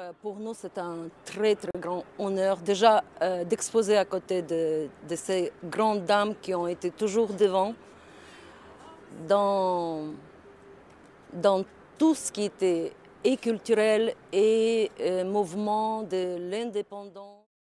Euh, pour nous, c'est un très très grand honneur déjà euh, d'exposer à côté de, ces grandes dames qui ont été toujours devant dans, dans tout ce qui était et culturel et euh, mouvement de l'indépendance.